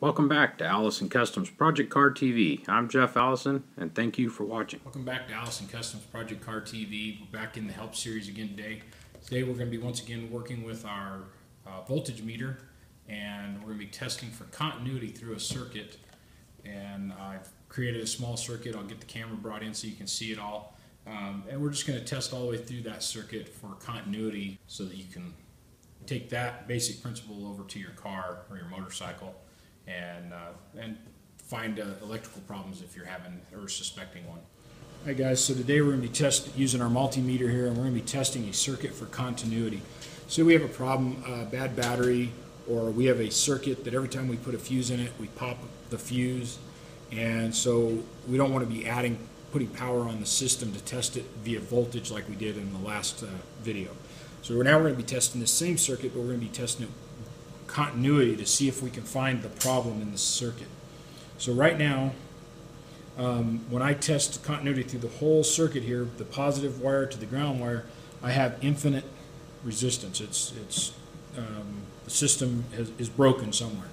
Welcome back to Allison Customs Project Car TV. I'm Jeff Allison, and thank you for watching. Welcome back to Allison Customs Project Car TV. We're back in the help series again today. Today we're going to be once again working with our uh, voltage meter, and we're going to be testing for continuity through a circuit. And I've created a small circuit. I'll get the camera brought in so you can see it all. Um, and we're just going to test all the way through that circuit for continuity so that you can take that basic principle over to your car or your motorcycle and uh, and find uh, electrical problems if you're having or suspecting one. Right, guys. So today we're going to be test using our multimeter here, and we're going to be testing a circuit for continuity. So we have a problem, uh, bad battery, or we have a circuit that every time we put a fuse in it, we pop the fuse, and so we don't want to be adding putting power on the system to test it via voltage like we did in the last uh, video. So now we're going to be testing the same circuit, but we're going to be testing it continuity to see if we can find the problem in the circuit. So right now, um, when I test continuity through the whole circuit here, the positive wire to the ground wire, I have infinite resistance. It's, it's um, the system has, is broken somewhere.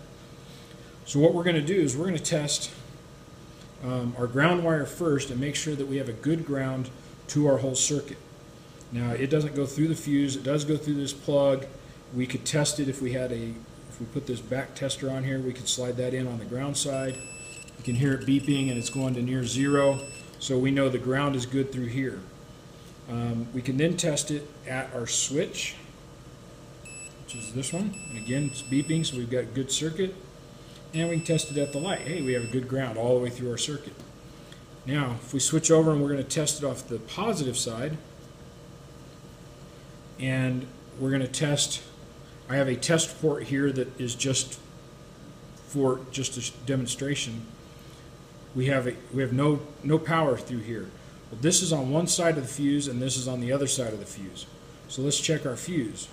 So what we're going to do is we're going to test um, our ground wire first and make sure that we have a good ground to our whole circuit. Now it doesn't go through the fuse, it does go through this plug, we could test it if we had a, if we put this back tester on here, we could slide that in on the ground side. You can hear it beeping and it's going to near zero, so we know the ground is good through here. Um, we can then test it at our switch, which is this one. And again, it's beeping, so we've got good circuit. And we can test it at the light. Hey, we have a good ground all the way through our circuit. Now, if we switch over and we're going to test it off the positive side, and we're going to test I have a test port here that is just for just a demonstration. We have a, we have no no power through here. Well, this is on one side of the fuse and this is on the other side of the fuse. So let's check our fuse.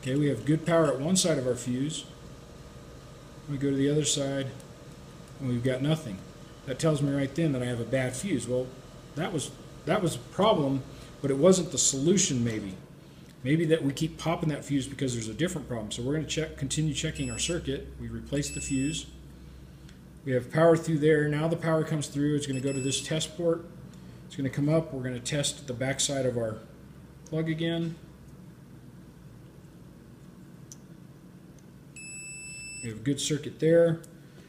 Okay, we have good power at one side of our fuse. We go to the other side and we've got nothing. That tells me right then that I have a bad fuse. Well, that was that was a problem but it wasn't the solution maybe. Maybe that we keep popping that fuse because there's a different problem. So we're going to check, continue checking our circuit. We replace the fuse. We have power through there. Now the power comes through. It's going to go to this test port. It's going to come up. We're going to test the back side of our plug again. We have a good circuit there.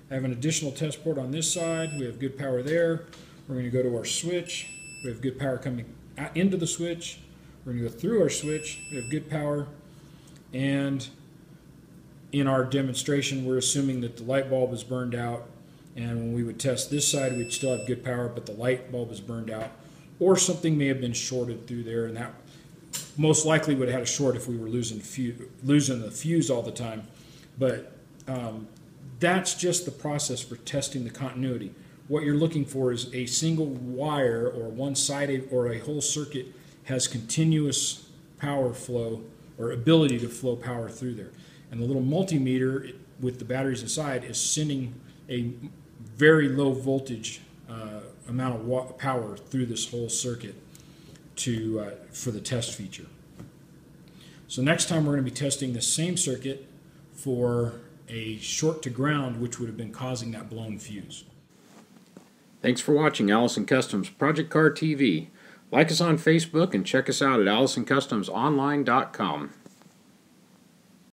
I have an additional test port on this side. We have good power there. We're going to go to our switch. We have good power coming into the switch. We're going to go through our switch. We have good power. And in our demonstration, we're assuming that the light bulb is burned out. And when we would test this side, we'd still have good power, but the light bulb is burned out. Or something may have been shorted through there, and that most likely would have had a short if we were losing, fuse, losing the fuse all the time. But um, that's just the process for testing the continuity what you're looking for is a single wire or one-sided or a whole circuit has continuous power flow or ability to flow power through there. And the little multimeter with the batteries inside is sending a very low voltage uh, amount of power through this whole circuit to uh, for the test feature. So next time we're going to be testing the same circuit for a short to ground which would have been causing that blown fuse. Thanks for watching Allison Customs Project Car TV. Like us on Facebook and check us out at AllisonCustomsOnline.com.